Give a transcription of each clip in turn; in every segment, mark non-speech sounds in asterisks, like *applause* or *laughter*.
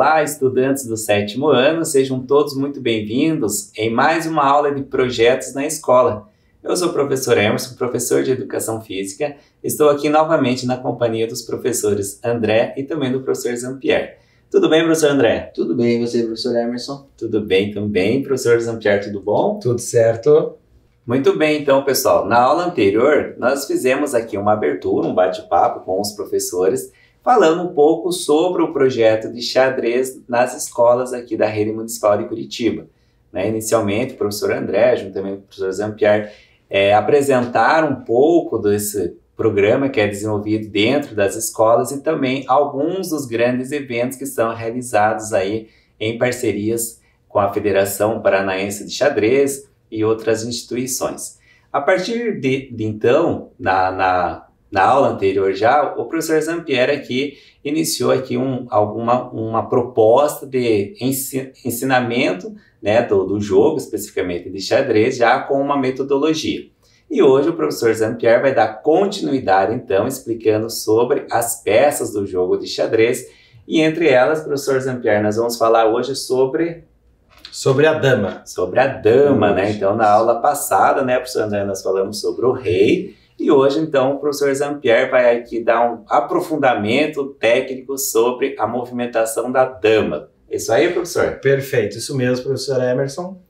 Olá, estudantes do sétimo ano, sejam todos muito bem-vindos em mais uma aula de projetos na escola. Eu sou o professor Emerson, professor de Educação Física. Estou aqui novamente na companhia dos professores André e também do professor Zampier. Tudo bem, professor André? Tudo bem, você, professor Emerson? Tudo bem também. Professor Zampier, tudo bom? Tudo certo. Muito bem, então, pessoal. Na aula anterior, nós fizemos aqui uma abertura, um bate-papo com os professores falando um pouco sobre o projeto de xadrez nas escolas aqui da rede municipal de Curitiba. Né? Inicialmente, o professor André, juntamente com o professor Zampier, é, apresentaram um pouco desse programa que é desenvolvido dentro das escolas e também alguns dos grandes eventos que são realizados aí em parcerias com a Federação Paranaense de Xadrez e outras instituições. A partir de, de então, na, na na aula anterior já, o professor Zampieri aqui iniciou aqui um, alguma, uma proposta de ensinamento né, do, do jogo, especificamente de xadrez, já com uma metodologia. E hoje o professor Zampier vai dar continuidade, então, explicando sobre as peças do jogo de xadrez. E entre elas, professor Zampier, nós vamos falar hoje sobre... Sobre a dama. Sobre a dama, né? Então, na aula passada, né, professor André, nós falamos sobre o rei, e hoje, então, o professor Zampier vai aqui dar um aprofundamento técnico sobre a movimentação da dama. Isso aí, professor? Perfeito, isso mesmo, professor Emerson.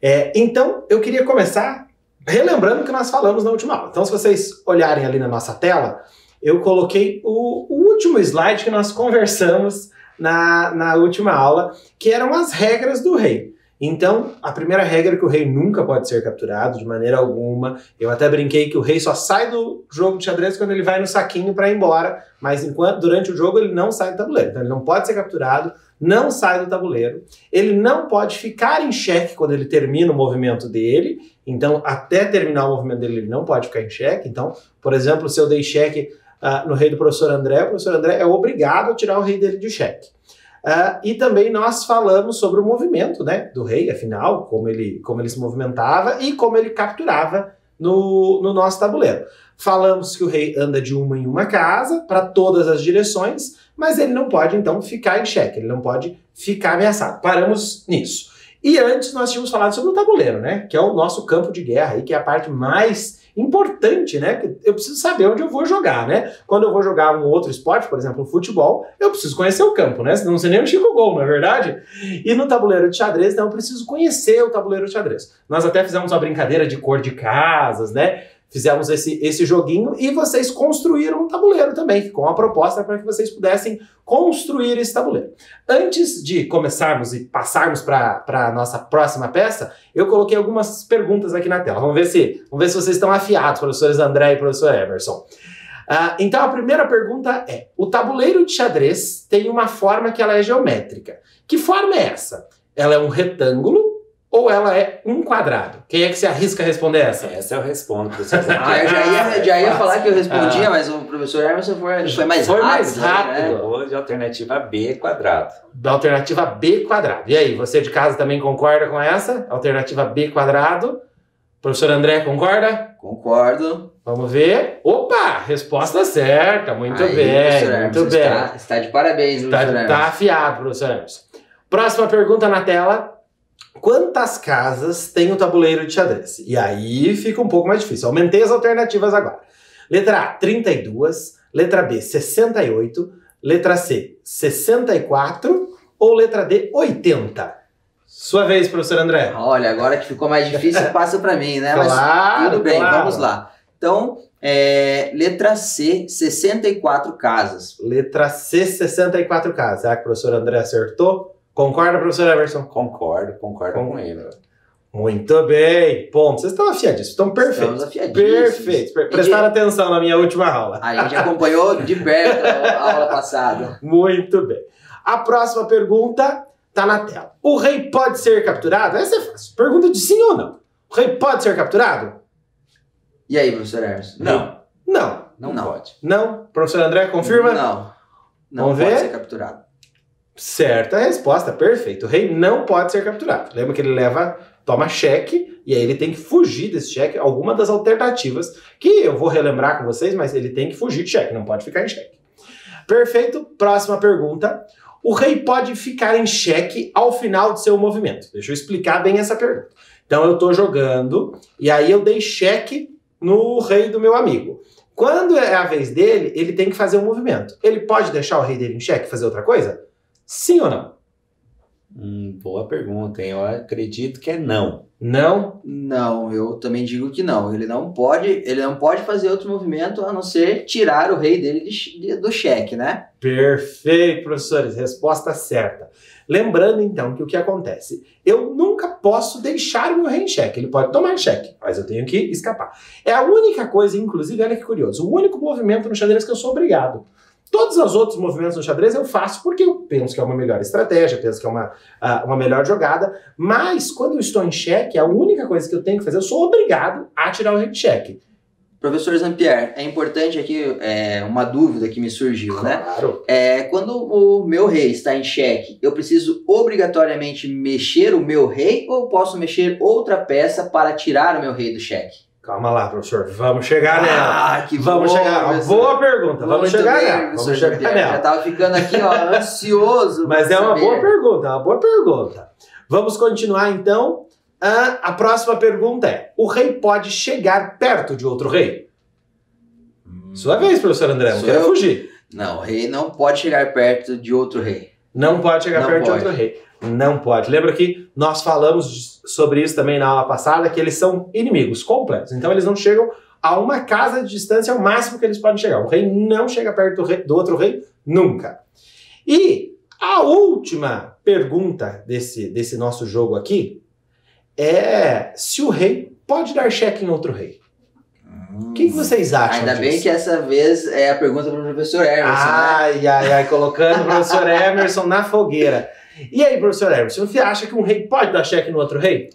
É, então, eu queria começar relembrando o que nós falamos na última aula. Então, se vocês olharem ali na nossa tela, eu coloquei o, o último slide que nós conversamos na, na última aula, que eram as regras do rei. Então, a primeira regra é que o rei nunca pode ser capturado de maneira alguma. Eu até brinquei que o rei só sai do jogo de xadrez quando ele vai no saquinho para ir embora, mas enquanto durante o jogo ele não sai do tabuleiro. Então ele não pode ser capturado, não sai do tabuleiro. Ele não pode ficar em xeque quando ele termina o movimento dele. Então, até terminar o movimento dele, ele não pode ficar em xeque. Então, por exemplo, se eu dei xeque uh, no rei do professor André, o professor André é obrigado a tirar o rei dele de xeque. Uh, e também nós falamos sobre o movimento né, do rei, afinal, como ele, como ele se movimentava e como ele capturava no, no nosso tabuleiro. Falamos que o rei anda de uma em uma casa, para todas as direções, mas ele não pode, então, ficar em xeque, ele não pode ficar ameaçado. Paramos nisso. E antes nós tínhamos falado sobre o tabuleiro, né? Que é o nosso campo de guerra, aí, que é a parte mais importante, né? Eu preciso saber onde eu vou jogar, né? Quando eu vou jogar um outro esporte, por exemplo, futebol, eu preciso conhecer o campo, né? Senão não sei nem onde fica o gol, não é verdade? E no tabuleiro de xadrez, então eu preciso conhecer o tabuleiro de xadrez. Nós até fizemos uma brincadeira de cor de casas, né? Fizemos esse, esse joguinho e vocês construíram um tabuleiro também, com a proposta para que vocês pudessem construir esse tabuleiro. Antes de começarmos e passarmos para a nossa próxima peça, eu coloquei algumas perguntas aqui na tela. Vamos ver se, vamos ver se vocês estão afiados, professores André e professor Emerson. Uh, então a primeira pergunta é: o tabuleiro de xadrez tem uma forma que ela é geométrica. Que forma é essa? Ela é um retângulo ou ela é um quadrado? Quem é que se arrisca a responder essa? Essa eu respondo. ah, eu já ia, já ia falar que eu respondia, ah. mas o professor Emerson foi, foi mais foi rápido. mais rápido. Né? Vou de alternativa B quadrado. Da alternativa B quadrado. E aí, você de casa também concorda com essa? Alternativa B quadrado. Professor André, concorda? Concordo. Vamos ver. Opa! Resposta certa. Muito aí, bem. Muito bem. Está, está de parabéns, está, professor Está afiado, professor Emerson. Próxima pergunta na tela quantas casas tem o tabuleiro de xadrez? E aí fica um pouco mais difícil. Aumentei as alternativas agora. Letra A, 32. Letra B, 68. Letra C, 64. Ou letra D, 80? Sua vez, professor André. Olha, agora que ficou mais difícil, *laughs* passa para mim, né? Mas claro, tudo bem, claro. vamos lá. Então, é, letra C, 64 casas. Letra C, 64 casas. Será que o professor André acertou? Concorda, professor Everson? Concordo, concordo com, com ele. Muito bem. Ponto. Vocês estão afiadíssimos, estão perfeitos. Estamos afiadíssimos. Perfeitos. Prestaram de... atenção na minha última aula. A gente acompanhou de perto a *laughs* aula passada. Muito bem. A próxima pergunta está na tela. O rei pode ser capturado? Essa é fácil. Pergunta de sim ou não. O rei pode ser capturado? E aí, professor Emerson? Não. Não. Não, não pode. Não? Professor André, confirma? Não. Não Vamos pode ver? ser capturado. Certa resposta, perfeito. O rei não pode ser capturado. Lembra que ele leva, toma cheque, e aí ele tem que fugir desse cheque. Alguma das alternativas, que eu vou relembrar com vocês, mas ele tem que fugir de cheque, não pode ficar em cheque. Perfeito. Próxima pergunta. o rei pode ficar em xeque ao final do seu movimento? Deixa eu explicar bem essa pergunta. Então eu estou jogando e aí eu dei cheque no rei do meu amigo. Quando é a vez dele, ele tem que fazer um movimento. Ele pode deixar o rei dele em xeque e fazer outra coisa? Sim ou não? Hum, boa pergunta, hein? Eu acredito que é não. Não? Não, eu também digo que não. Ele não pode, ele não pode fazer outro movimento a não ser tirar o rei dele de, de, do cheque, né? Perfeito, professores. Resposta certa. Lembrando então que o que acontece? Eu nunca posso deixar o meu rei em xeque. Ele pode tomar em xeque, mas eu tenho que escapar. É a única coisa, inclusive, olha que curioso, o único movimento no xadrez que eu sou obrigado. Todos os outros movimentos no xadrez eu faço porque eu penso que é uma melhor estratégia, penso que é uma, uh, uma melhor jogada, mas quando eu estou em xeque, a única coisa que eu tenho que fazer, eu sou obrigado a tirar o rei de xeque. Professor Zampier, é importante aqui é, uma dúvida que me surgiu, né? Claro. É, quando o meu rei está em xeque, eu preciso obrigatoriamente mexer o meu rei ou posso mexer outra peça para tirar o meu rei do cheque? Calma lá, professor. Vamos chegar nela. Ah, que Vamos bom, chegar. professor. Boa pergunta. Vamos Muito chegar bem, nela. Vamos chegar nela. tava ficando aqui, ó, *laughs* ansioso. Mas é uma saber. boa pergunta, é uma boa pergunta. Vamos continuar então. Ah, a próxima pergunta é: o rei pode chegar perto de outro rei? Sua vez, professor André, não Sou quero eu? fugir. Não, o rei não pode chegar perto de outro rei. Não pode chegar Não perto pode. de outro rei. Não pode. Lembra que nós falamos sobre isso também na aula passada, que eles são inimigos completos. Então eles não chegam a uma casa de distância, é o máximo que eles podem chegar. O rei não chega perto do, rei- do outro rei nunca. E a última pergunta desse, desse nosso jogo aqui é se o rei pode dar cheque em outro rei. O que, que vocês acham Ainda bem disso? que essa vez é a pergunta para o professor Emerson, né? Ai, ai, ai, colocando o professor Emerson na fogueira. E aí, professor Emerson, você acha que um rei pode dar cheque no outro rei?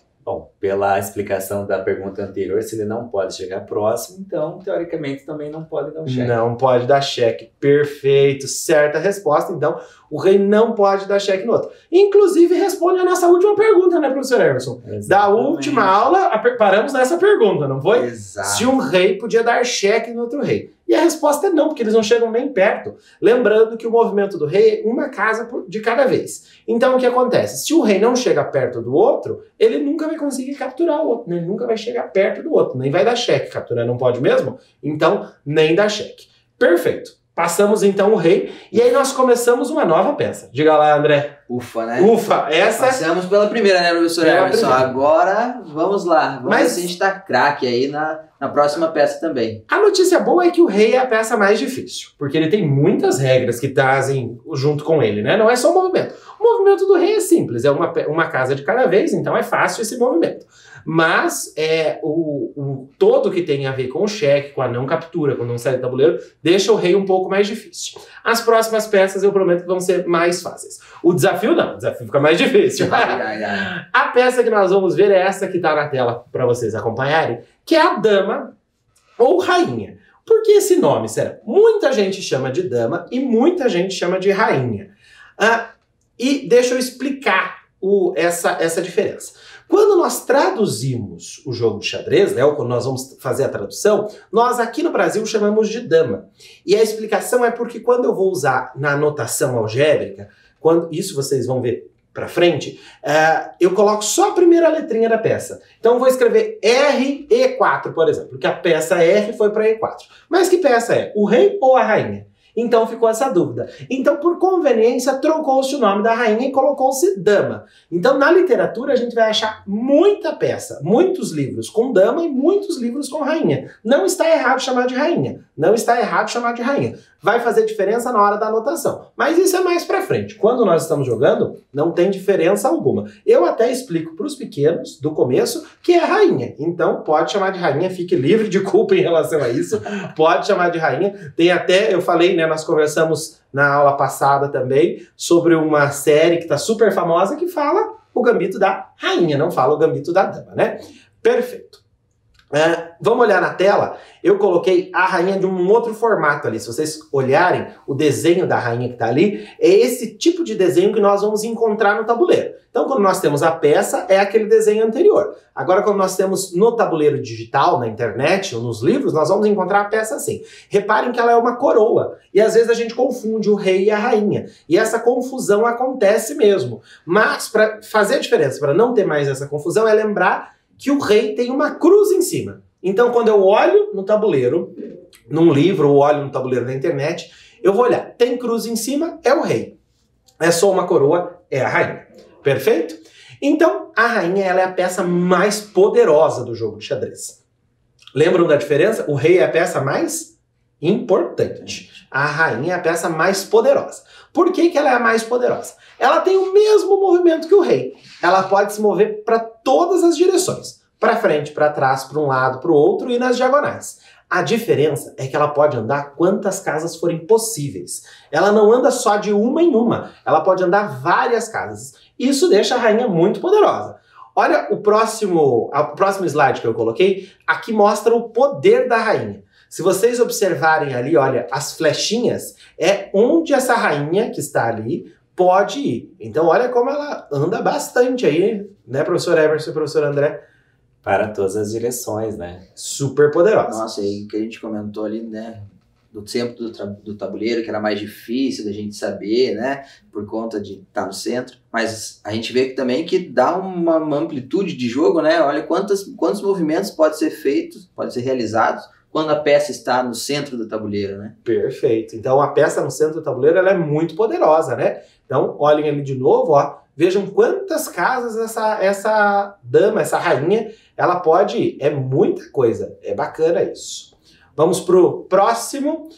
Pela explicação da pergunta anterior, se ele não pode chegar próximo, então, teoricamente, também não pode dar um cheque. Não pode dar cheque. Perfeito, certa resposta. Então, o rei não pode dar cheque no outro. Inclusive, responde a nossa última pergunta, né, professor Emerson? Da Exatamente. última aula, paramos nessa pergunta, não foi? Exato. Se um rei podia dar cheque no outro rei. E a resposta é não, porque eles não chegam nem perto. Lembrando que o movimento do rei é uma casa de cada vez. Então o que acontece? Se o rei não chega perto do outro, ele nunca vai conseguir capturar o outro, né? ele nunca vai chegar perto do outro, nem vai dar cheque. Capturar não pode mesmo? Então nem dá cheque. Perfeito. Passamos então o rei e aí nós começamos uma nova peça. Diga lá, André. Ufa, né? Ufa, essa Passamos pela primeira, né, professor Pela Emerson? primeira. Agora, vamos lá. Vamos Mas- ver se a gente tá craque aí na, na próxima peça também. A notícia boa é que o rei é a peça mais difícil, porque ele tem muitas regras que trazem junto com ele, né? Não é só o movimento. O movimento do rei é simples, é uma, uma casa de cada vez, então é fácil esse movimento. Mas é o, o todo que tem a ver com o cheque, com a não captura, com não sair do tabuleiro, deixa o rei um pouco mais difícil. As próximas peças eu prometo que vão ser mais fáceis. O desafio não, o desafio fica mais difícil. *laughs* Ai, ai, ai. A peça que nós vamos ver é essa que está na tela para vocês acompanharem, que é a dama ou rainha. Por que esse nome, será? Muita gente chama de dama e muita gente chama de rainha. Ah, e deixa eu explicar o- essa, essa diferença. Quando nós traduzimos o jogo de xadrez, né, quando nós vamos fazer a tradução, nós aqui no Brasil chamamos de dama. E a explicação é porque quando eu vou usar na notação algébrica, quando isso vocês vão ver para frente, é, eu coloco só a primeira letrinha da peça. Então vou escrever R, E4, por exemplo, porque a peça R foi para E4. Mas que peça é? O rei ou a rainha? Então ficou essa dúvida. Então, por conveniência, trocou-se o nome da rainha e colocou-se dama. Então, na literatura, a gente vai achar muita peça, muitos livros com dama e muitos livros com rainha. Não está errado chamar de rainha. Não está errado chamar de rainha. Vai fazer diferença na hora da anotação. Mas isso é mais pra frente. Quando nós estamos jogando, não tem diferença alguma. Eu até explico para os pequenos, do começo, que é rainha. Então, pode chamar de rainha, fique livre de culpa em relação a isso. Pode chamar de rainha. Tem até, eu falei, né, nós conversamos na aula passada também sobre uma série que está super famosa que fala o gambito da rainha, não fala o gambito da dama, né? Perfeito. É, vamos olhar na tela. Eu coloquei a rainha de um outro formato ali. Se vocês olharem o desenho da rainha que está ali, é esse tipo de desenho que nós vamos encontrar no tabuleiro. Então, quando nós temos a peça, é aquele desenho anterior. Agora, quando nós temos no tabuleiro digital, na internet ou nos livros, nós vamos encontrar a peça assim. Reparem que ela é uma coroa. E às vezes a gente confunde o rei e a rainha. E essa confusão acontece mesmo. Mas, para fazer a diferença, para não ter mais essa confusão, é lembrar que o rei tem uma cruz em cima. Então, quando eu olho no tabuleiro, num livro ou olho no tabuleiro da internet, eu vou olhar, tem cruz em cima, é o rei. É só uma coroa, é a rainha. Perfeito? Então, a rainha ela é a peça mais poderosa do jogo de xadrez. Lembram da diferença? O rei é a peça mais importante. A rainha é a peça mais poderosa. Por que, que ela é a mais poderosa? Ela tem o mesmo movimento que o rei. Ela pode se mover para todas as direções. Para frente, para trás, para um lado, para o outro e nas diagonais. A diferença é que ela pode andar quantas casas forem possíveis. Ela não anda só de uma em uma, ela pode andar várias casas. Isso deixa a rainha muito poderosa. Olha o próximo, o próximo slide que eu coloquei, aqui mostra o poder da rainha. Se vocês observarem ali, olha, as flechinhas, é onde essa rainha que está ali pode ir. Então, olha como ela anda bastante aí, né, professor Emerson e professor André? Para todas as direções, né? Super poderosa. Nossa, e que a gente comentou ali, né? Do tempo do, do tabuleiro, que era mais difícil da gente saber, né? Por conta de estar tá no centro. Mas a gente vê que também que dá uma, uma amplitude de jogo, né? Olha quantos, quantos movimentos pode ser feitos, pode ser realizados quando a peça está no centro do tabuleiro, né? Perfeito. Então a peça no centro do tabuleiro ela é muito poderosa, né? Então olhem ali de novo, ó. Vejam quantas casas essa, essa dama, essa rainha, ela pode ir. É muita coisa. É bacana isso. Vamos pro próximo.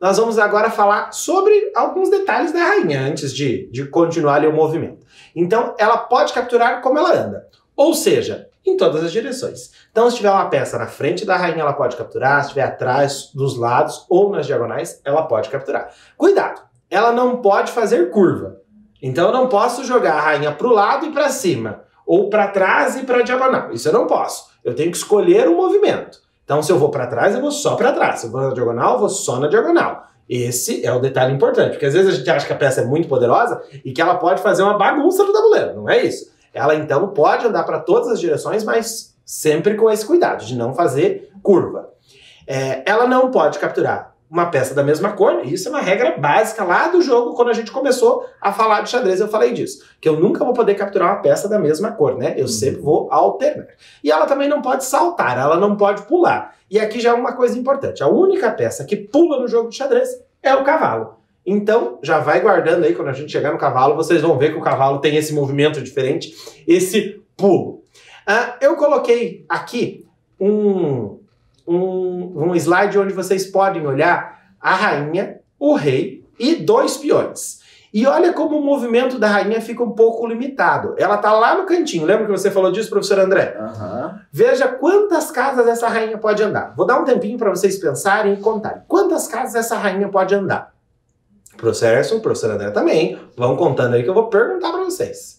Nós vamos agora falar sobre alguns detalhes da rainha antes de, de continuar ali o movimento. Então, ela pode capturar como ela anda. Ou seja, em todas as direções. Então, se tiver uma peça na frente da rainha, ela pode capturar, se estiver atrás, dos lados ou nas diagonais, ela pode capturar. Cuidado, ela não pode fazer curva. Então, eu não posso jogar a rainha para o lado e para cima, ou para trás e para diagonal. Isso eu não posso. Eu tenho que escolher o movimento. Então, se eu vou para trás, eu vou só para trás. Se eu vou na diagonal, eu vou só na diagonal. Esse é o detalhe importante, porque às vezes a gente acha que a peça é muito poderosa e que ela pode fazer uma bagunça no tabuleiro. Não é isso. Ela então pode andar para todas as direções, mas sempre com esse cuidado de não fazer curva. É, ela não pode capturar uma peça da mesma cor, isso é uma regra básica lá do jogo, quando a gente começou a falar de xadrez, eu falei disso, que eu nunca vou poder capturar uma peça da mesma cor, né? Eu uhum. sempre vou alternar. E ela também não pode saltar, ela não pode pular. E aqui já é uma coisa importante, a única peça que pula no jogo de xadrez é o cavalo. Então, já vai guardando aí, quando a gente chegar no cavalo, vocês vão ver que o cavalo tem esse movimento diferente, esse pulo. Uh, eu coloquei aqui um, um, um slide onde vocês podem olhar a rainha, o rei e dois peões. E olha como o movimento da rainha fica um pouco limitado. Ela tá lá no cantinho. Lembra que você falou disso, professor André? Uhum. Veja quantas casas essa rainha pode andar. Vou dar um tempinho para vocês pensarem e contarem. Quantas casas essa rainha pode andar? Professor Erson, professor André também. Vão contando aí que eu vou perguntar para vocês.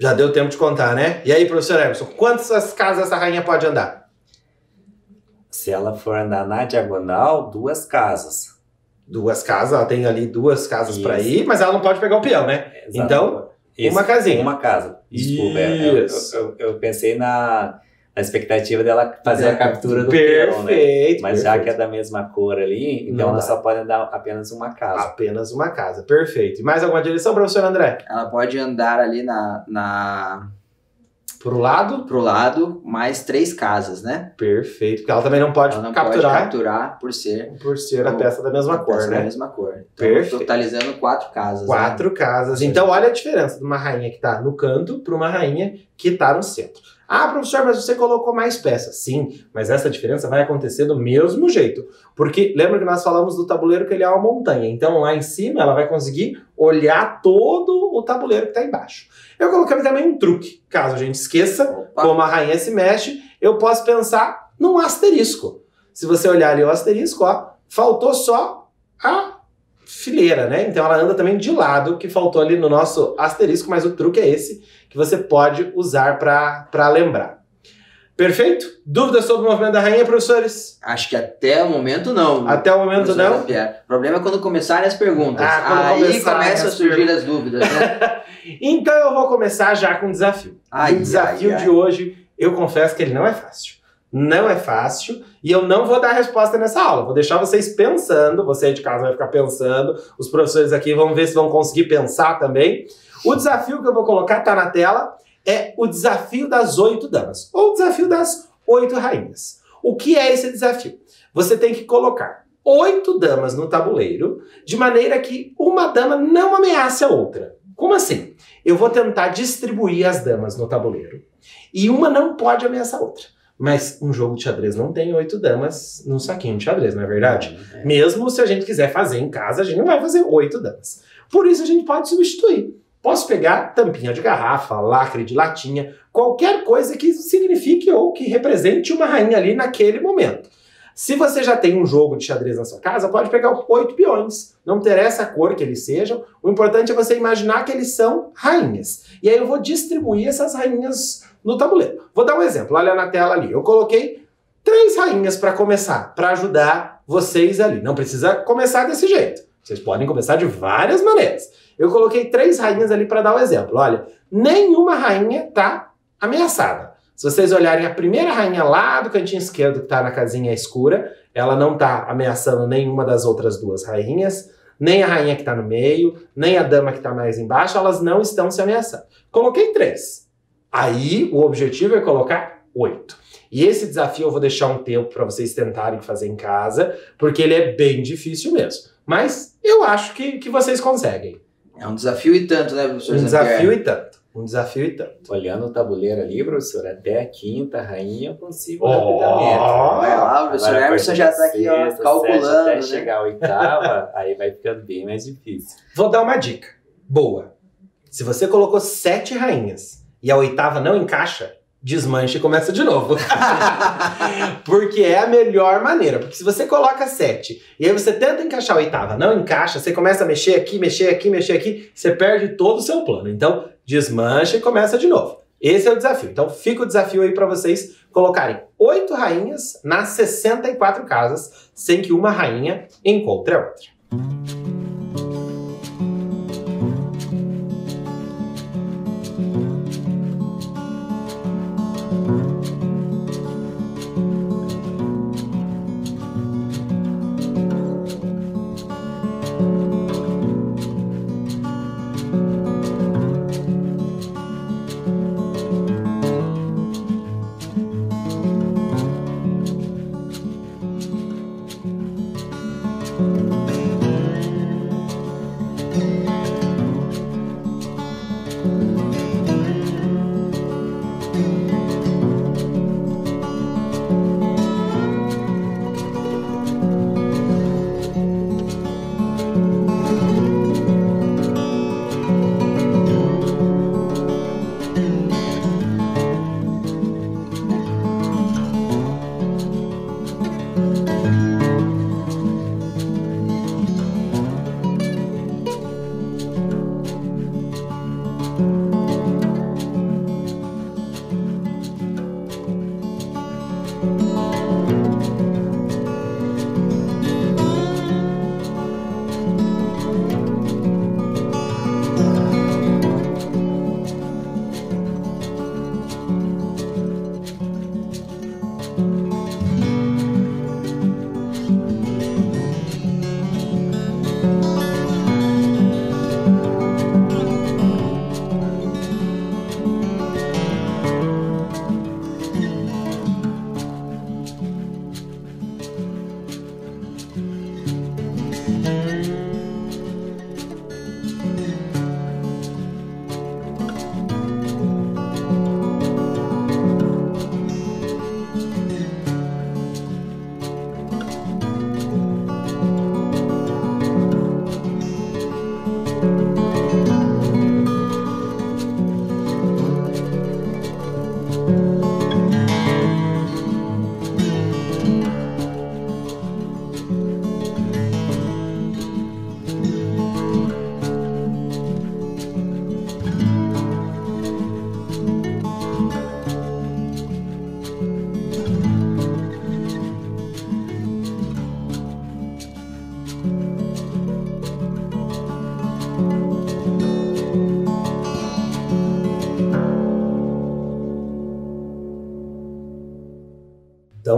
Já deu tempo de contar, né? E aí, professor Emerson, quantas casas essa rainha pode andar? Se ela for andar na diagonal, duas casas. Duas casas, ela tem ali duas casas para ir, mas ela não pode pegar o peão, né? Exato. Então, Isso, uma casinha. Uma casa. Desculpa, é, eu, eu, eu, pensei na a expectativa dela fazer a captura do perfeito, peão, né? Mas perfeito. já que é da mesma cor ali, então Não ela dá. só pode andar apenas uma casa. Apenas uma casa, perfeito. E mais alguma direção, professor André? Ela pode andar ali na, na... Pro lado? Pro lado, mais três casas, né? Perfeito, porque ela também não pode ela não capturar. Pode capturar por ser. Por ser a peça da mesma cor, né? da mesma cor. Então, Perfeito. totalizando quatro casas. Né? Quatro né? casas. Então, olha a diferença de uma rainha que tá no canto para uma rainha que tá no centro. Ah, professor, mas você colocou mais peças. Sim, mas essa diferença vai acontecer do mesmo jeito. Porque lembra que nós falamos do tabuleiro que ele é uma montanha. Então lá em cima ela vai conseguir olhar todo o tabuleiro que está embaixo. Eu coloquei também um truque. Caso a gente esqueça, Opa. como a rainha se mexe, eu posso pensar num asterisco. Se você olhar ali o asterisco, ó, faltou só a fileira, né? Então ela anda também de lado, que faltou ali no nosso asterisco, mas o truque é esse que você pode usar para lembrar. Perfeito? Dúvidas sobre o movimento da rainha, professores? Acho que até o momento não. Até o momento não? O problema é quando começarem as perguntas. Ah, Aí começam a surgir perguntas. as dúvidas, né? *laughs* Então eu vou começar já com o desafio. Ai, o desafio ai, ai. de hoje, eu confesso que ele não é fácil. Não é fácil e eu não vou dar resposta nessa aula. Vou deixar vocês pensando, você aí de casa vai ficar pensando, os professores aqui vão ver se vão conseguir pensar também. O desafio que eu vou colocar tá na tela é o desafio das oito damas ou o desafio das oito rainhas. O que é esse desafio? Você tem que colocar oito damas no tabuleiro de maneira que uma dama não ameace a outra. Como assim? Eu vou tentar distribuir as damas no tabuleiro e uma não pode ameaçar a outra. Mas um jogo de xadrez não tem oito damas no saquinho de xadrez, não é verdade? É. Mesmo se a gente quiser fazer em casa, a gente não vai fazer oito damas. Por isso a gente pode substituir. Posso pegar tampinha de garrafa, lacre de latinha, qualquer coisa que signifique ou que represente uma rainha ali naquele momento. Se você já tem um jogo de xadrez na sua casa, pode pegar oito peões. Não interessa a cor que eles sejam, o importante é você imaginar que eles são rainhas. E aí eu vou distribuir essas rainhas no tabuleiro. Vou dar um exemplo, olha na tela ali. Eu coloquei três rainhas para começar, para ajudar vocês ali. Não precisa começar desse jeito. Vocês podem começar de várias maneiras. Eu coloquei três rainhas ali para dar o exemplo. Olha, nenhuma rainha tá ameaçada. Se vocês olharem a primeira rainha lá do cantinho esquerdo que tá na casinha escura, ela não tá ameaçando nenhuma das outras duas rainhas, nem a rainha que tá no meio, nem a dama que tá mais embaixo, elas não estão se ameaçando. Coloquei três. Aí o objetivo é colocar oito. E esse desafio eu vou deixar um tempo para vocês tentarem fazer em casa, porque ele é bem difícil mesmo. Mas eu acho que, que vocês conseguem. É um desafio e tanto, né, professor? Um desafio e tanto. Um desafio e tanto. Olhando o tabuleiro ali, professor, até a quinta rainha eu consigo Oh! rapidamente. Vai lá, o professor Emerson já da tá aqui, ó, sexta, calculando, sétima, até né? chegar a oitava, *laughs* aí vai ficando bem mais difícil. Vou dar uma dica. Boa. Se você colocou sete rainhas e a oitava não encaixa, desmanche e começa de novo. *laughs* porque é a melhor maneira. Porque se você coloca sete e aí você tenta encaixar a oitava, não encaixa, você começa a mexer aqui, mexer aqui, mexer aqui, você perde todo o seu plano. Então, desmancha e começa de novo. Esse é o desafio. Então, fica o desafio aí para vocês colocarem oito rainhas nas 64 casas, sem que uma rainha encontre a outra.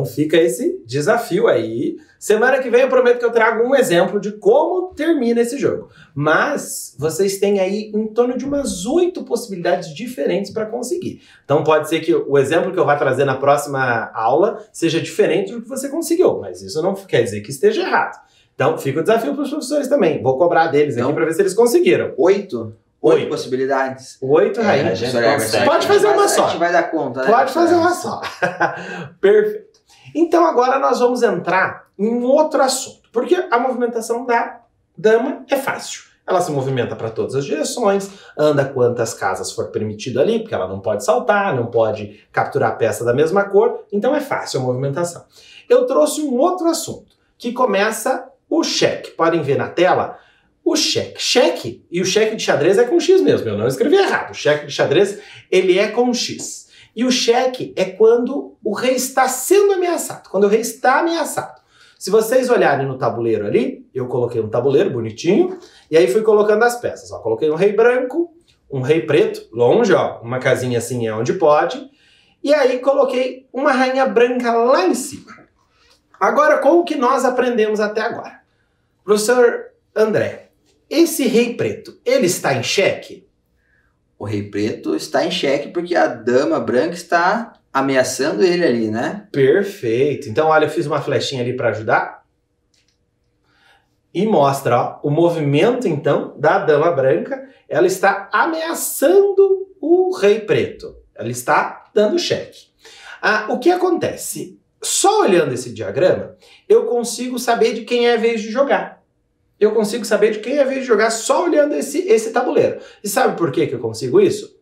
Então fica esse desafio aí. Semana que vem eu prometo que eu trago um exemplo de como termina esse jogo. Mas vocês têm aí em torno de umas oito possibilidades diferentes para conseguir. Então pode ser que o exemplo que eu vá trazer na próxima aula seja diferente do que você conseguiu, mas isso não quer dizer que esteja errado. Então fica o desafio para os professores também. Vou cobrar deles Então- aqui para ver se eles conseguiram. Oito? Oito. Possibilidades. Oito É, rainhas. Pode fazer uma só. A gente vai dar conta, né? Pode fazer uma só. *laughs* Perfeito. Então agora nós vamos entrar em outro assunto, porque a movimentação da dama é fácil. Ela se movimenta para todas as direções, anda quantas casas for permitido ali, porque ela não pode saltar, não pode capturar a peça da mesma cor, então é fácil a movimentação. Eu trouxe um outro assunto, que começa o cheque. Podem ver na tela o cheque. Cheque, e o cheque de xadrez é com X mesmo, eu não escrevi errado. O cheque de xadrez, ele é com X. E o cheque é quando o rei está sendo ameaçado, quando o rei está ameaçado. Se vocês olharem no tabuleiro ali, eu coloquei um tabuleiro bonitinho, e aí fui colocando as peças. Ó, coloquei um rei branco, um rei preto, longe, ó, uma casinha assim é onde pode, e aí coloquei uma rainha branca lá em cima. Agora, com o que nós aprendemos até agora? Professor André, esse rei preto, ele está em xeque? O rei preto está em xeque porque a dama branca está ameaçando ele ali, né? Perfeito. Então, olha, eu fiz uma flechinha ali para ajudar. E mostra ó, o movimento, então, da dama branca. Ela está ameaçando o rei preto. Ela está dando cheque. Ah, o que acontece? Só olhando esse diagrama, eu consigo saber de quem é a vez de jogar. Eu consigo saber de quem é a vez de jogar só olhando esse, esse tabuleiro. E sabe por que, que eu consigo isso?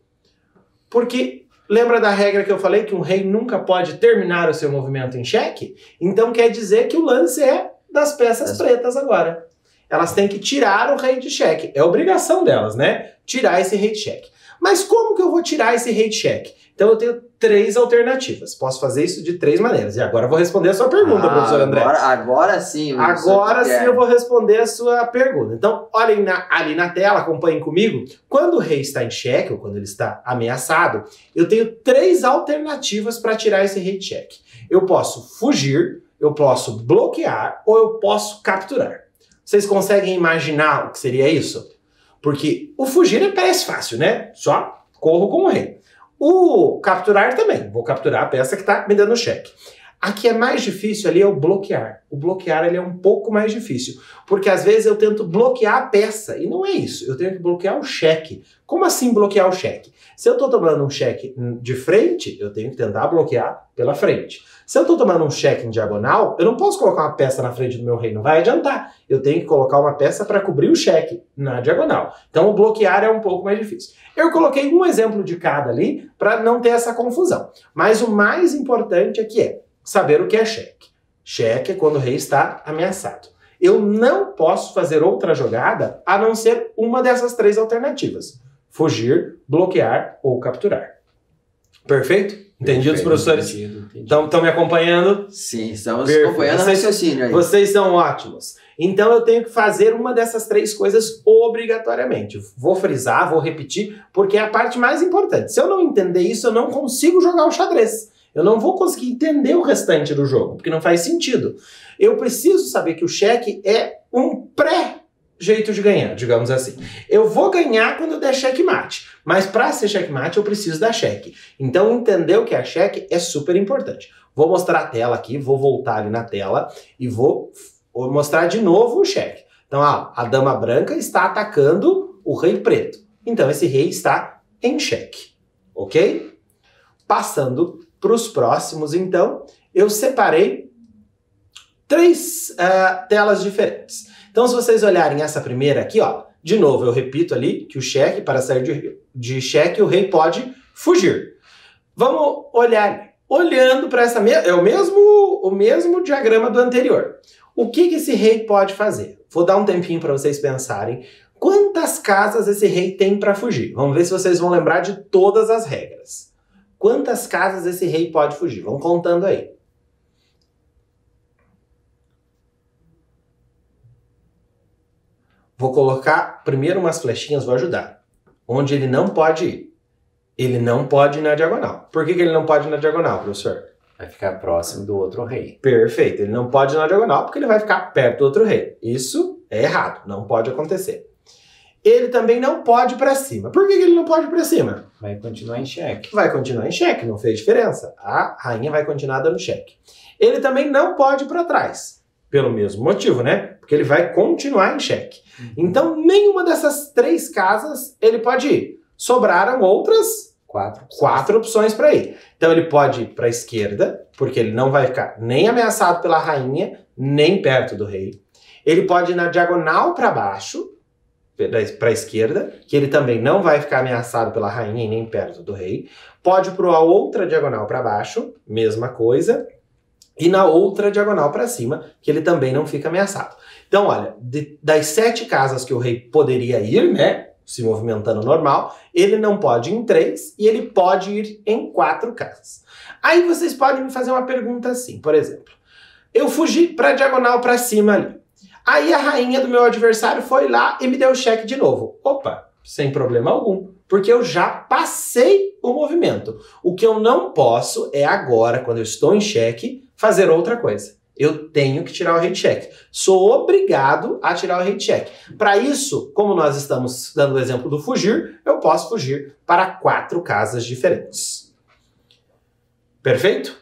Porque lembra da regra que eu falei que um rei nunca pode terminar o seu movimento em xeque? Então quer dizer que o lance é das peças pretas agora. Elas têm que tirar o rei de xeque. É obrigação delas, né? Tirar esse rei de xeque. Mas como que eu vou tirar esse de xeque? Então eu tenho três alternativas. Posso fazer isso de três maneiras. E agora eu vou responder a sua pergunta, Ah, professor André. Agora, agora sim. Agora sim eu vou responder a sua pergunta. Então, olhem na- ali na tela, acompanhem comigo. Quando o rei está em xeque, ou quando ele está ameaçado, eu tenho três alternativas para tirar esse rei xeque. Eu posso fugir, eu posso bloquear ou eu posso capturar. Vocês conseguem imaginar o que seria isso? Porque o fugir parece fácil, né? Só corro com o rei. O capturar também. Vou capturar a peça que está me dando cheque. Aqui é mais difícil ali é o bloquear. O bloquear ele é um pouco mais difícil, porque às vezes eu tento bloquear a peça e não é isso. Eu tenho que bloquear o cheque. Como assim bloquear o cheque? Se eu estou tomando um cheque de frente, eu tenho que tentar bloquear pela frente. Se eu estou tomando um cheque em diagonal, eu não posso colocar uma peça na frente do meu rei, não vai adiantar. Eu tenho que colocar uma peça para cobrir o cheque na diagonal. Então o bloquear é um pouco mais difícil. Eu coloquei um exemplo de cada ali para não ter essa confusão. Mas o mais importante aqui é saber o que é cheque. Cheque é quando o rei está ameaçado. Eu não posso fazer outra jogada a não ser uma dessas três alternativas: fugir, bloquear ou capturar. Perfeito? Entendidos, Perfeito, professores? entendido, entendido. Então, estão me acompanhando? Sim, estamos Perfeito. acompanhando o Vocês- raciocínio aí. Vocês são ótimos. Então eu tenho que fazer uma dessas três coisas obrigatoriamente. Vou frisar, vou repetir, porque é a parte mais importante. Se eu não entender isso, eu não consigo jogar o xadrez. Eu não vou conseguir entender o restante do jogo, porque não faz sentido. Eu preciso saber que o cheque é um pré jeito de ganhar, digamos assim. Eu vou ganhar quando eu der checkmate, mas para ser checkmate eu preciso dar cheque. Então entender o que é cheque é super importante. Vou mostrar a tela aqui, vou voltar ali na tela e vou mostrar de novo o cheque. Então, ó, a dama branca está atacando o rei preto. Então, esse rei está em xeque. Ok? Passando para os próximos, então, eu separei três ah, telas diferentes. Então, se vocês olharem essa primeira aqui, ó, de novo, eu repito ali que o cheque, para sair de, de cheque, o rei pode fugir. Vamos olhar. Olhando para essa. me- É o mesmo, o mesmo diagrama do anterior. O que, que esse rei pode fazer? Vou dar um tempinho para vocês pensarem. Quantas casas esse rei tem para fugir? Vamos ver se vocês vão lembrar de todas as regras. Quantas casas esse rei pode fugir? Vão contando aí. Vou colocar primeiro umas flechinhas, vou ajudar. Onde ele não pode ir. Ele não pode ir na diagonal. Por que, que ele não pode ir na diagonal, professor? Vai ficar próximo do outro rei. Perfeito. Ele não pode ir na diagonal porque ele vai ficar perto do outro rei. Isso é errado, não pode acontecer. Ele também não pode ir para cima. Por que que ele não pode ir para cima? Vai continuar em xeque. Vai continuar em xeque, não fez diferença. A rainha vai continuar dando xeque. Ele também não pode ir para trás. Pelo mesmo motivo, né? Porque ele vai continuar em xeque. Então, nenhuma dessas três casas ele pode ir. Sobraram outras Quatro. opções. quatro opções para ir. Então ele pode ir para a esquerda, porque ele não vai ficar nem ameaçado pela rainha, nem perto do rei. Ele pode ir na diagonal para baixo, para a esquerda, que ele também não vai ficar ameaçado pela rainha e nem perto do rei. Pode para a outra diagonal para baixo, mesma coisa. E na outra diagonal para cima, que ele também não fica ameaçado. Então, olha, de- das sete casas que o rei poderia ir, né, se movimentando normal, ele não pode ir em três e ele pode ir em quatro casas. Aí vocês podem me fazer uma pergunta assim, por exemplo. Eu fugi para a diagonal para cima ali. Aí a rainha do meu adversário foi lá e me deu o cheque de novo. Opa, sem problema algum, porque eu já passei o movimento. O que eu não posso é agora, quando eu estou em cheque, fazer outra coisa. Eu tenho que tirar o rei de cheque. Sou obrigado a tirar o rei de cheque. Para isso, como nós estamos dando o exemplo do fugir, eu posso fugir para quatro casas diferentes. Perfeito?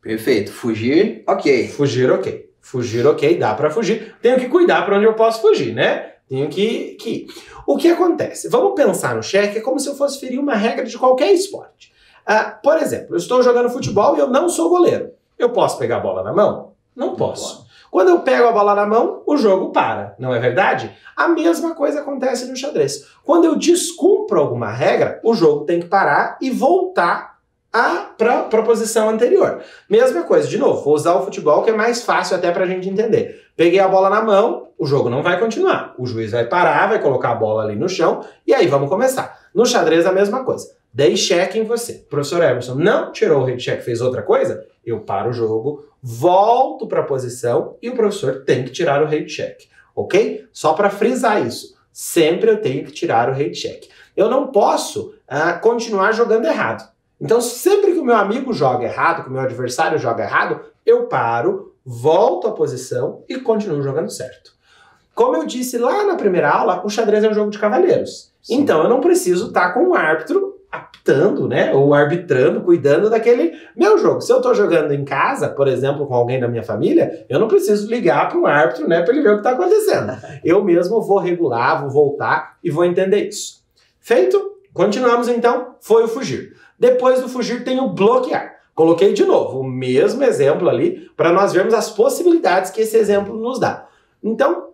Perfeito. Fugir, ok. Fugir, ok. Fugir, ok, dá para fugir. Tenho que cuidar para onde eu posso fugir, né? Tenho que, que. O que acontece? Vamos pensar no cheque é como se eu fosse ferir uma regra de qualquer esporte. Ah, por exemplo, eu estou jogando futebol e eu não sou goleiro. Eu posso pegar a bola na mão? Não posso. Quando eu pego a bola na mão, o jogo para, não é verdade? A mesma coisa acontece no xadrez. Quando eu descumpro alguma regra, o jogo tem que parar e voltar a posição anterior. Mesma coisa, de novo, vou usar o futebol que é mais fácil até para a gente entender. Peguei a bola na mão, o jogo não vai continuar. O juiz vai parar, vai colocar a bola ali no chão e aí vamos começar. No xadrez a mesma coisa. Dei cheque em você. Professor Emerson não tirou o rei cheque, fez outra coisa? Eu paro o jogo, volto para a posição e o professor tem que tirar o rei cheque. Ok? Só para frisar isso. Sempre eu tenho que tirar o rei cheque. Eu não posso ah, continuar jogando errado. Então, sempre que o meu amigo joga errado, que o meu adversário joga errado, eu paro, volto à posição e continuo jogando certo. Como eu disse lá na primeira aula, o xadrez é um jogo de cavaleiros. Sim. Então, eu não preciso estar com um árbitro apitando, né? Ou arbitrando, cuidando daquele meu jogo. Se eu estou jogando em casa, por exemplo, com alguém da minha família, eu não preciso ligar para um árbitro, né, para ele ver o que está acontecendo. *laughs* Eu mesmo vou regular, vou voltar e vou entender isso. Feito? Continuamos então. Foi o fugir. Depois do fugir tem o bloquear. Coloquei de novo o mesmo exemplo ali para nós vermos as possibilidades que esse exemplo nos dá. Então,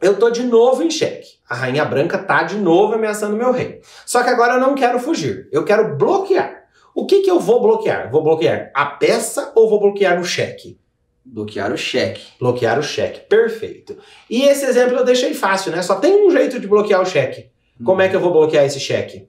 eu tô de novo em xeque. A rainha branca tá de novo ameaçando meu rei. Só que agora eu não quero fugir, eu quero bloquear. O que que eu vou bloquear? Vou bloquear a peça ou vou bloquear o cheque? Bloquear o cheque. Bloquear o cheque, perfeito. E esse exemplo eu deixei fácil, né? Só tem um jeito de bloquear o cheque. Como é que eu vou bloquear esse cheque?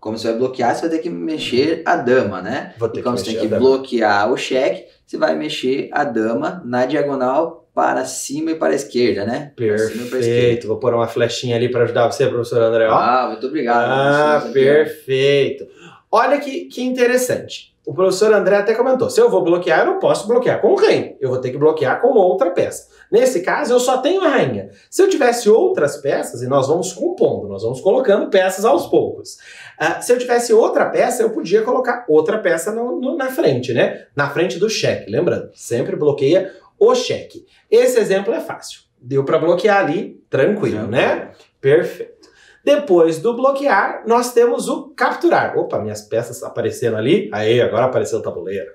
Como você vai bloquear, você vai ter que mexer a dama, né? Vou ter E como que você tem que bloquear o cheque, você vai mexer a dama na diagonal para cima e para a esquerda, né? Esquerda. Perfeito. Vou pôr uma flechinha ali para ajudar você, professor André. Ah, muito obrigado. Ah, perfeito. Olha que, que interessante. O professor André até comentou: se eu vou bloquear, eu não posso bloquear com o rei. Eu vou ter que bloquear com outra peça. Nesse caso, eu só tenho a rainha. Se eu tivesse outras peças, e nós vamos compondo, nós vamos colocando peças aos poucos. Ah, se eu tivesse outra peça, eu podia colocar outra peça no- no- na frente, né? Na frente do cheque. Lembrando, sempre bloqueia o cheque. Esse exemplo é fácil. Deu para bloquear ali, tranquilo, né? Perfeito. Depois do bloquear, nós temos o capturar. Opa, minhas peças apareceram ali. Aí, agora apareceu o tabuleiro.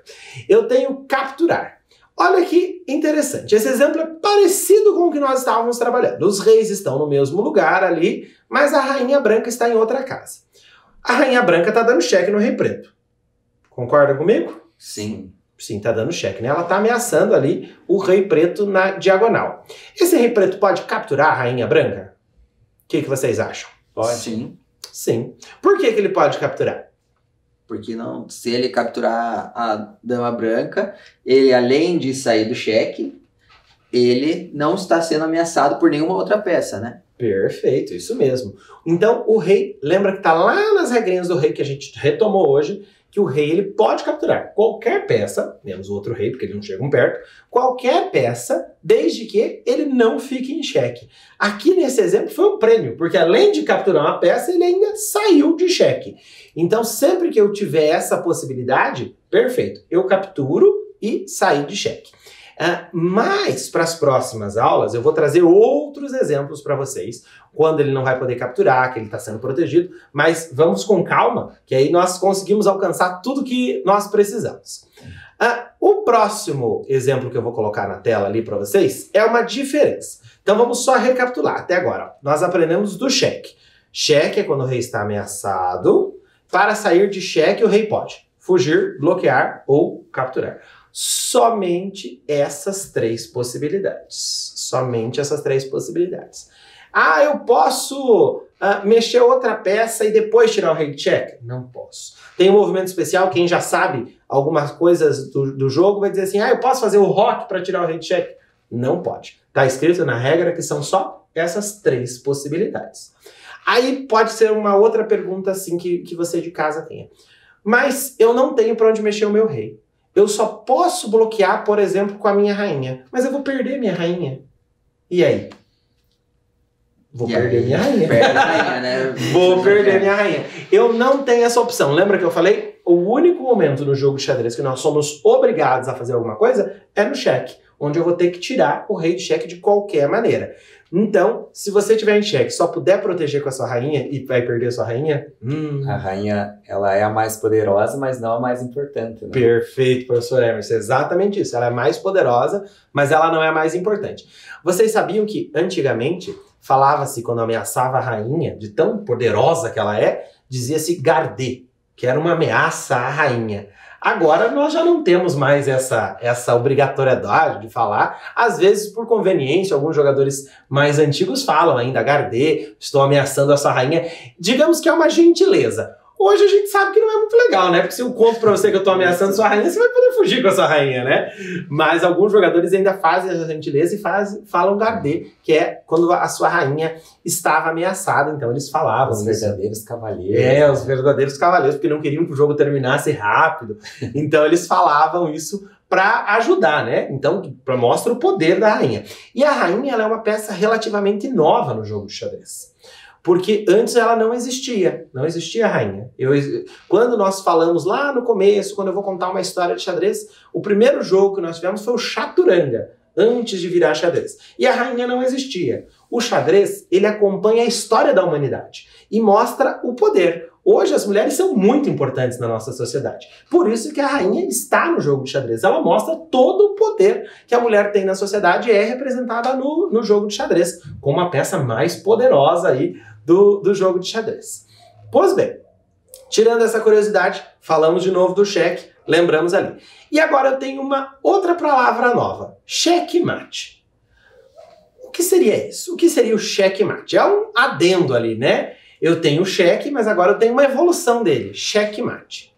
Eu tenho capturar. Olha que interessante. Esse exemplo é parecido com o que nós estávamos trabalhando. Os reis estão no mesmo lugar ali, mas a rainha branca está em outra casa. A rainha branca está dando cheque no rei preto. Concorda comigo? Sim. Sim, tá dando cheque, né? Ela tá ameaçando ali o rei preto na diagonal. Esse rei preto pode capturar a rainha branca? O que, que vocês acham? Pode. Sim. Sim. Por que, que ele pode capturar? Porque não, se ele capturar a dama branca, ele além de sair do cheque, ele não está sendo ameaçado por nenhuma outra peça, né? Perfeito, isso mesmo. Então, o rei, lembra que tá lá nas regrinhas do rei que a gente retomou hoje, que o rei ele pode capturar qualquer peça, menos o outro rei, porque eles não chegam perto, qualquer peça, desde que ele não fique em xeque. Aqui nesse exemplo foi um prêmio, porque além de capturar uma peça, ele ainda saiu de xeque. Então, sempre que eu tiver essa possibilidade, perfeito, eu capturo e saí de xeque. Uh, mas para as próximas aulas eu vou trazer outros exemplos para vocês, quando ele não vai poder capturar, que ele está sendo protegido, mas vamos com calma, que aí nós conseguimos alcançar tudo que nós precisamos. Uh, o próximo exemplo que eu vou colocar na tela ali para vocês é uma diferença. Então vamos só recapitular até agora. Nós aprendemos do cheque. Cheque é quando o rei está ameaçado. Para sair de cheque, o rei pode fugir, bloquear ou capturar somente essas três possibilidades. Somente essas três possibilidades. Ah, eu posso uh, mexer outra peça e depois tirar o rei check? Não posso. Tem um movimento especial, quem já sabe algumas coisas do, do jogo vai dizer assim: ah, eu posso fazer o rock para tirar o rei check? Não pode. Está escrito na regra que são só essas três possibilidades. Aí pode ser uma outra pergunta assim que, que você de casa tenha. Mas eu não tenho para onde mexer o meu rei. Eu só posso bloquear, por exemplo, com a minha rainha. Mas eu vou perder minha rainha. E aí? Vou E perder aí? minha rainha. Rainha, né? *laughs* Vou perder minha rainha. Eu não tenho essa opção. Lembra que eu falei? O único momento no jogo de xadrez que nós somos obrigados a fazer alguma coisa é no cheque, onde eu vou ter que tirar o rei de cheque de qualquer maneira. Então, se você tiver em cheque só puder proteger com a sua rainha e vai perder a sua rainha, hum, A rainha, ela é a mais poderosa, mas não a mais importante. Né? Perfeito, professor Emerson. Exatamente isso. Ela é mais poderosa, mas ela não é a mais importante. Vocês sabiam que antigamente falava-se quando ameaçava a rainha, de tão poderosa que ela é, dizia-se gardê, que era uma ameaça à rainha. Agora nós já não temos mais essa, essa obrigatoriedade de falar. Às vezes, por conveniência, alguns jogadores mais antigos falam ainda gardê, estou ameaçando a sua rainha. Digamos que é uma gentileza. Hoje a gente sabe que não é muito legal, né? Porque se eu conto pra você que eu tô ameaçando sua rainha, você vai poder fugir com a sua rainha, né? Mas alguns jogadores ainda fazem essa gentileza e faz, falam gardê, que é quando a sua rainha estava ameaçada. Então eles falavam Os isso. verdadeiros cavaleiros. É, os verdadeiros cavaleiros, porque não queriam que o jogo terminasse rápido. Então eles falavam isso para ajudar, né? Então, mostra o poder da rainha. E a rainha ela é uma peça relativamente nova no jogo de xadrez. Porque antes ela não existia, não existia rainha. Eu, quando nós falamos lá no começo, quando eu vou contar uma história de xadrez, o primeiro jogo que nós tivemos foi o Chaturanga, antes de virar xadrez. E a rainha não existia. O xadrez, ele acompanha a história da humanidade e mostra o poder. Hoje as mulheres são muito importantes na nossa sociedade. Por isso que a rainha está no jogo de xadrez. Ela mostra todo o poder que a mulher tem na sociedade e é representada no, no jogo de xadrez, como a peça mais poderosa aí do, do jogo de xadrez. Pois bem, tirando essa curiosidade, falamos de novo do cheque, lembramos ali. E agora eu tenho uma outra palavra nova: checkmate. O que seria isso? O que seria o checkmate? É um adendo ali, né? Eu tenho o cheque, mas agora eu tenho uma evolução dele, checkmate.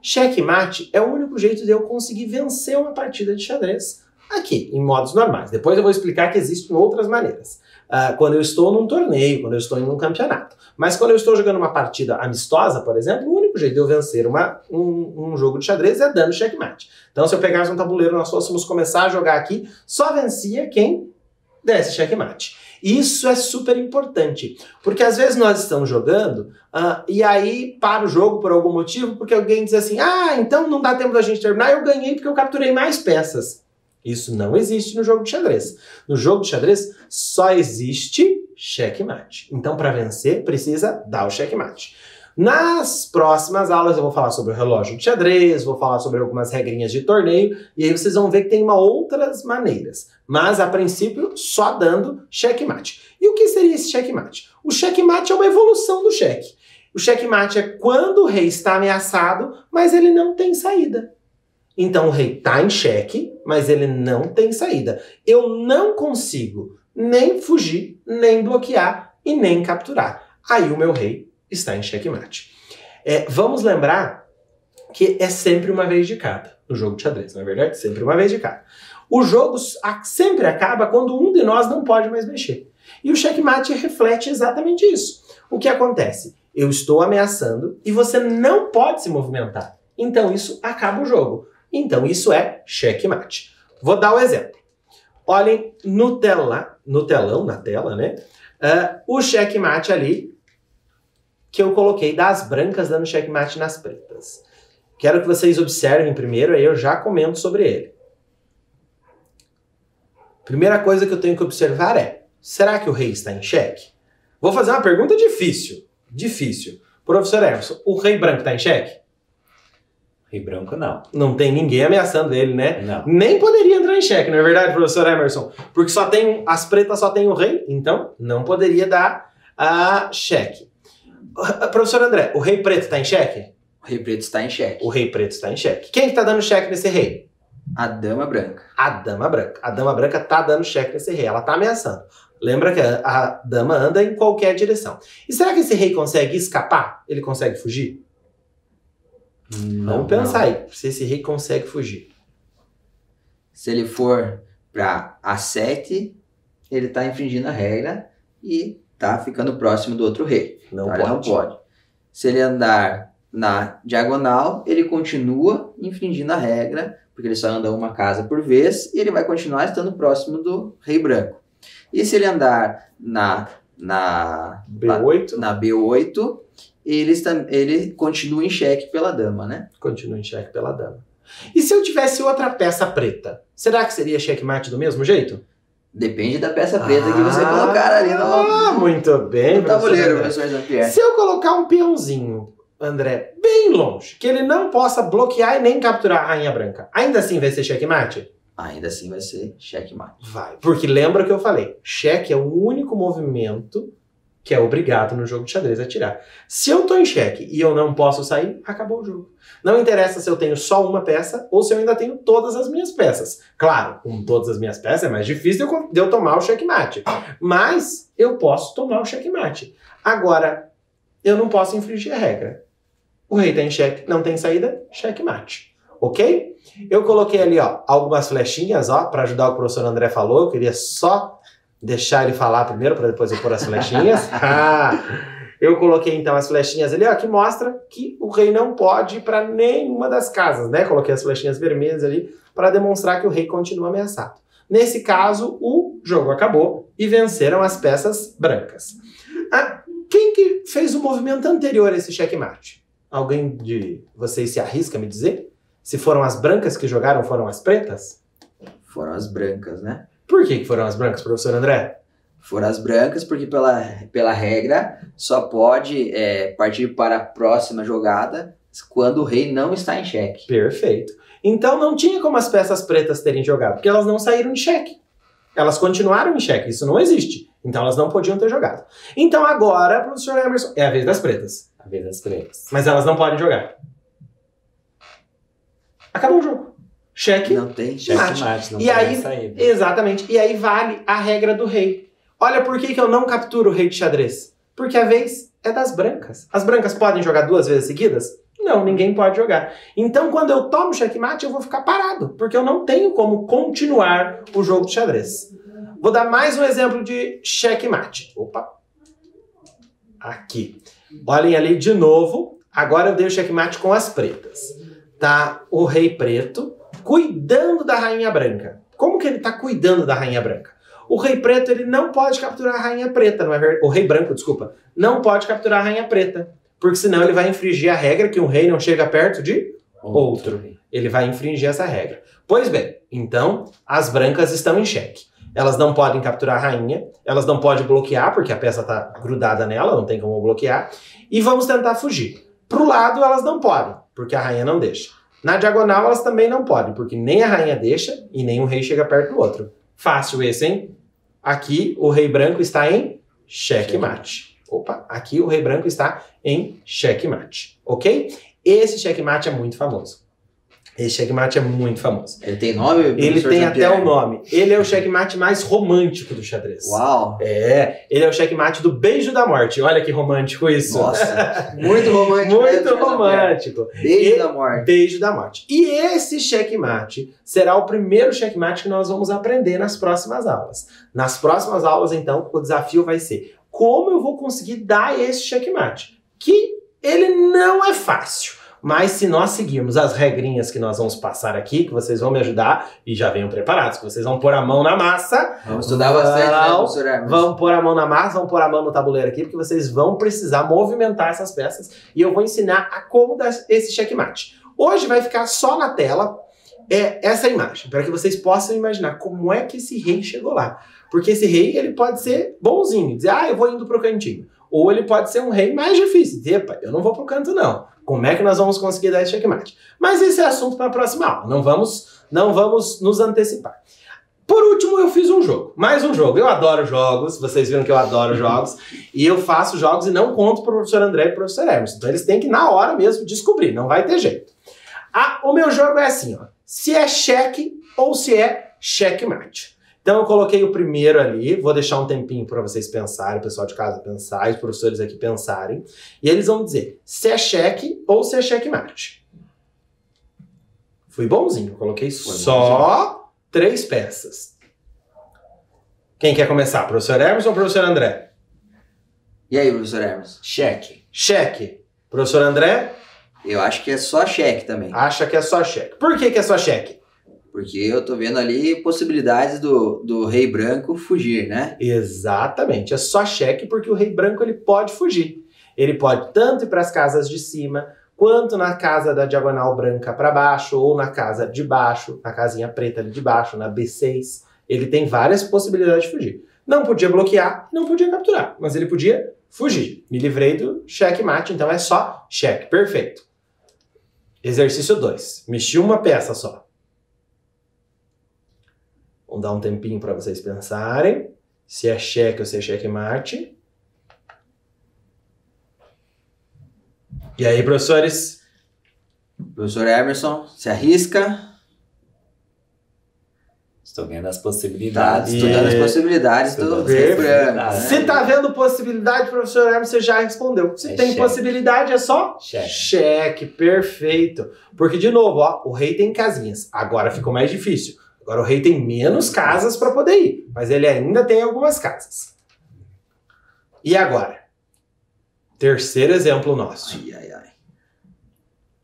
Checkmate é o único jeito de eu conseguir vencer uma partida de xadrez aqui, em modos normais. Depois eu vou explicar que existem outras maneiras. Uh, quando eu estou num torneio, quando eu estou em um campeonato. Mas quando eu estou jogando uma partida amistosa, por exemplo, o único jeito de eu vencer uma, um, um jogo de xadrez é dando checkmate. Então, se eu pegasse um tabuleiro, nós fôssemos começar a jogar aqui, só vencia quem desse checkmate. Isso é super importante, porque às vezes nós estamos jogando uh, e aí para o jogo por algum motivo, porque alguém diz assim: ah, então não dá tempo da gente terminar, eu ganhei porque eu capturei mais peças. Isso não existe no jogo de xadrez. No jogo de xadrez só existe checkmate. Então, para vencer, precisa dar o checkmate. Nas próximas aulas eu vou falar sobre o relógio de xadrez, vou falar sobre algumas regrinhas de torneio, e aí vocês vão ver que tem uma outras maneiras. Mas a princípio, só dando checkmate. E o que seria esse checkmate? O checkmate é uma evolução do cheque. O checkmate é quando o rei está ameaçado, mas ele não tem saída. Então o rei está em xeque, mas ele não tem saída. Eu não consigo nem fugir, nem bloquear e nem capturar. Aí o meu rei está em xeque-mate. É, vamos lembrar que é sempre uma vez de cada no jogo de xadrez, não é verdade? Sempre uma vez de cada. O jogo sempre acaba quando um de nós não pode mais mexer. E o checkmate reflete exatamente isso. O que acontece? Eu estou ameaçando e você não pode se movimentar. Então isso acaba o jogo. Então isso é checkmate. Vou dar um exemplo. Olhem no, tela, no telão, na tela, né? Uh, o checkmate ali que eu coloquei das brancas dando checkmate nas pretas. Quero que vocês observem primeiro, aí eu já comento sobre ele. Primeira coisa que eu tenho que observar é: será que o rei está em xeque? Vou fazer uma pergunta difícil. Difícil. Professor Emerson, o rei branco está em xeque? Rei branco não. Não tem ninguém ameaçando ele, né? Não. Nem poderia entrar em xeque, não é verdade, professor Emerson? Porque só tem as pretas só tem o rei, então não poderia dar a xeque. Professor André, o rei preto está em xeque? O rei preto está em xeque. O rei preto está em xeque. Quem está dando xeque nesse rei? A dama branca. A dama branca. A dama branca está dando xeque nesse rei. Ela está ameaçando. Lembra que a, a dama anda em qualquer direção. E será que esse rei consegue escapar? Ele consegue fugir? Não, Vamos pensar não. aí, se esse rei consegue fugir. Se ele for para A7, ele está infringindo a regra e está ficando próximo do outro rei. Não Então, pode. ele não pode. Se ele andar na diagonal, ele continua infringindo a regra, porque ele só anda uma casa por vez e ele vai continuar estando próximo do rei branco. E se ele andar na, na, B8, na B8, ele, está, ele continua em xeque pela dama, né? continua em xeque pela dama. E se eu tivesse outra peça preta, será que seria checkmate do mesmo jeito? Depende da peça preta que você colocar ali Ah, no, muito bem, no tabuleiro, professor Jean-Pierre. Se eu colocar um peãozinho, André, bem longe, que ele não possa bloquear e nem capturar a rainha branca, ainda assim vai ser checkmate? Ainda assim vai ser checkmate. Vai. Porque lembra que eu falei, cheque é o único movimento que é obrigado no jogo de xadrez a tirar. Se eu tô em cheque e eu não posso sair, acabou o jogo. Não interessa se eu tenho só uma peça ou se eu ainda tenho todas as minhas peças. Claro, com todas as minhas peças é mais difícil de eu, tomar o checkmate. Mas eu posso tomar o checkmate. Agora, eu não posso infringir a regra. O rei tá em cheque, não tem saída, checkmate. Ok? Eu coloquei ali, ó, algumas flechinhas, ó, para ajudar o o professor André falou. Eu queria só deixar ele falar primeiro para depois eu pôr as flechinhas. *laughs* Ah, eu coloquei então as flechinhas ali, ó, que mostra que o rei não pode ir para nenhuma das casas, né? Coloquei as flechinhas vermelhas ali para demonstrar que o rei continua ameaçado. Nesse caso, o jogo acabou e venceram as peças brancas. Ah, quem que fez o movimento anterior a esse checkmate? Alguém de vocês se arrisca a me dizer? Se foram as brancas que jogaram, foram as pretas? Foram as brancas, né? Por que que foram as brancas, professor André? Foram as brancas porque pela, pela regra só pode é, partir para a próxima jogada quando o rei não está em xeque. Perfeito. Então não tinha como as peças pretas terem jogado, porque elas não saíram de xeque. Elas continuaram em xeque, isso não existe. Então elas não podiam ter jogado. Então agora, professor Emerson, é a vez das pretas. A vez das pretas. Mas elas não podem jogar. Acabou o jogo. Cheque. Não tem Checkmate, não E tem aí- saída. Exatamente. E aí vale a regra do rei. Olha por que, que eu não capturo o rei de xadrez. Porque a vez é das brancas. As brancas podem jogar duas vezes seguidas? Não, ninguém pode jogar. Então, quando eu tomo checkmate, eu vou ficar parado, porque eu não tenho como continuar o jogo de xadrez. Vou dar mais um exemplo de checkmate. Opa. Aqui. Olhem ali de novo. Agora eu dei o checkmate com as pretas. Tá o rei preto cuidando da rainha branca. Como que ele tá cuidando da rainha branca? O rei preto ele não pode capturar a rainha preta, não é verdade? O rei branco, desculpa, não pode capturar a rainha preta, porque senão ele vai infringir a regra que um rei não chega perto de outro. Ele vai infringir essa regra. Pois bem, então as brancas estão em xeque. Elas não podem capturar a rainha, elas não podem bloquear, porque a peça está grudada nela, não tem como bloquear. E vamos tentar fugir. Pro lado elas não podem, porque a rainha não deixa. Na diagonal elas também não podem, porque nem a rainha deixa e nem um rei chega perto do outro. Fácil esse, hein? Aqui o rei branco está em checkmate. Opa, aqui o rei branco está em checkmate, ok? Esse checkmate é muito famoso. Esse checkmate é muito famoso. Ele tem nome? Ele tem até o nome. Ele é o checkmate mais romântico do xadrez. Uau! É, ele é o checkmate do beijo da morte. Olha que romântico isso. Nossa, *laughs* muito romântico. Muito romântico. Beijo E- da morte. Beijo da morte. E esse checkmate será o primeiro checkmate que nós vamos aprender nas próximas aulas. Nas próximas aulas, então, o desafio vai ser como eu vou conseguir dar esse checkmate. Que ele não é fácil. Mas se nós seguirmos as regrinhas que nós vamos passar aqui, que vocês vão me ajudar, e já venham preparados, que vocês vão pôr a mão na massa. Vamos estudar bastante, né, Vão- professor? Vão pôr a mão na massa, vão pôr a mão no tabuleiro aqui, porque vocês vão precisar movimentar essas peças e eu vou ensinar a como dar esse checkmate. Hoje vai ficar só na tela é, essa imagem, para que vocês possam imaginar como é que esse rei chegou lá. Porque esse rei, ele pode ser bonzinho, dizer, ah, eu vou indo pro cantinho. Ou ele pode ser um rei mais difícil, dizer, epa, eu não vou pro canto não. Como é que nós vamos conseguir dar esse checkmate? Mas esse é assunto para a próxima aula, não vamos, não vamos nos antecipar. Por último, eu fiz um jogo. Mais um jogo. Eu adoro jogos, vocês viram que eu adoro jogos. E eu faço jogos e não conto pro professor André e pro professor Hermes. Então eles têm que, na hora mesmo, descobrir. Não vai ter jeito. Ah, o meu jogo é assim, ó. Se é cheque ou se é checkmate. Então eu coloquei o primeiro ali, vou deixar um tempinho para vocês pensarem, o pessoal de casa pensar, os professores aqui pensarem. E eles vão dizer se é cheque ou se é checkmate. Fui bonzinho, coloquei só três peças. Quem quer começar? Professor Hermes ou professor André? E aí, professor Hermes? Cheque. Cheque. Professor André Eu acho que é só cheque também. acha que é só cheque. Por que, que é só cheque? Porque eu tô vendo ali possibilidades do, do rei branco fugir, né? Exatamente, é só cheque porque o rei branco ele pode fugir. Ele pode tanto ir para as casas de cima, quanto na casa da diagonal branca para baixo, ou na casa de baixo, na casinha preta ali de baixo, na B6. Ele tem várias possibilidades de fugir. Não podia bloquear, não podia capturar, mas ele podia fugir. Me livrei do checkmate, então é só cheque. Perfeito. Exercício 2. Mexi uma peça só. Vamos dar um tempinho para vocês pensarem se é cheque ou se é checkmate. E aí, professores? Professor Emerson, se arrisca. Estou vendo as Tá possibilidades. estudando as possibilidades do né? Se tá vendo possibilidade, professor Hermes, você já respondeu. Se É tem cheque. possibilidade, é só Cheque. cheque. Perfeito. Porque, de novo, ó, o rei tem casinhas. Agora ficou mais difícil. Agora o rei tem menos casas para poder ir, mas ele ainda tem algumas casas. E agora? Terceiro exemplo nosso. Ai, ai, ai.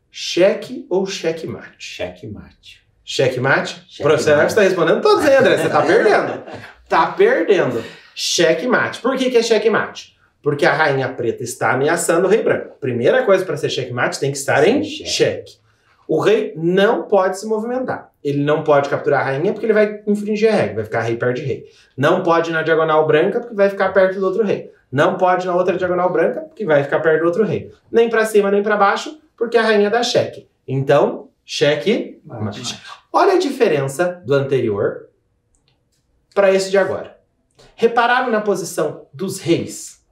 Cheque ou checkmate? Checkmate. Checkmate? Professor Hermes está respondendo todos aí, André. Você tá *laughs* perdendo. Tá perdendo. Checkmate. Por que, que é checkmate? Porque a rainha preta está ameaçando o rei branco. Primeira coisa para ser checkmate tem que estar em Sim, cheque. cheque. O rei não pode se movimentar. Ele não pode capturar a rainha porque ele vai infringir a regra, vai ficar rei perto de rei. Não pode ir na diagonal branca porque vai ficar perto do outro rei. Não pode ir na outra diagonal branca porque vai ficar perto do outro rei. Nem para cima nem para baixo porque a rainha dá cheque. Então, cheque mate. Olha a diferença do anterior para esse de agora. Repararam na posição dos reis?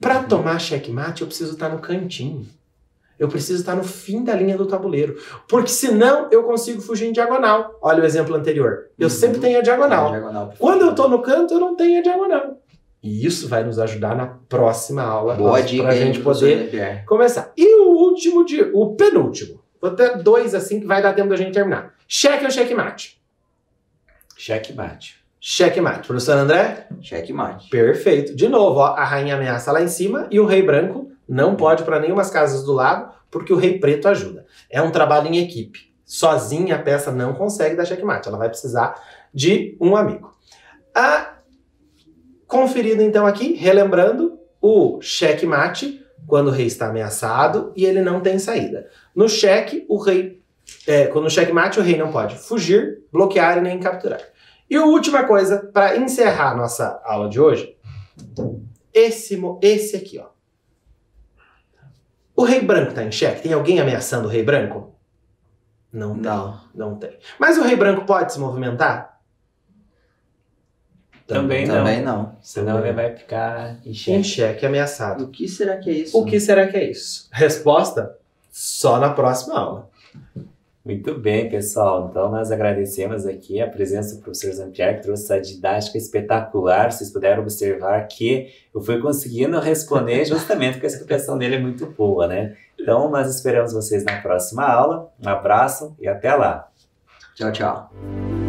Para tomar checkmate, eu preciso estar no cantinho. Eu preciso estar no fim da linha do tabuleiro. Porque senão eu consigo fugir em diagonal. Olha o exemplo anterior. Eu Uhum. sempre tenho a diagonal. Diagonal. Quando eu tô no canto, eu não tenho a diagonal. E isso vai nos ajudar na próxima aula. Boa para dica a aí, gente poder começar. E o último de. O penúltimo. Vou ter dois assim que vai dar tempo da gente terminar. Cheque ou checkmate? Checkmate. Checkmate. Professor André? Checkmate. Perfeito. De novo, ó, a rainha ameaça lá em cima e o rei branco não pode para nenhuma casas do lado porque o rei preto ajuda. É um trabalho em equipe. Sozinha a peça não consegue dar checkmate. Ela vai precisar de um amigo. A conferido então aqui, relembrando o checkmate quando o rei está ameaçado e ele não tem saída. No cheque, o rei é, quando no checkmate o rei não pode fugir, bloquear e nem capturar. E a última coisa para encerrar a nossa aula de hoje, esse esse aqui, ó. O rei branco tá em xeque? Tem alguém ameaçando o rei branco? Não tem. Não. Não tem. Mas o rei branco pode se movimentar? Também não. Também não. Senão ele vai ficar em Em cheque. xeque, ameaçado. O que será que é isso? O que será que é isso? Resposta? Só na próxima aula. Muito bem, pessoal. Então, nós agradecemos aqui a presença do professor Zampier, que trouxe essa didática espetacular. Vocês puderam observar que eu fui conseguindo responder justamente porque a explicação dele é muito boa, né? Então, nós esperamos vocês na próxima aula. Um abraço e até lá. Tchau, tchau.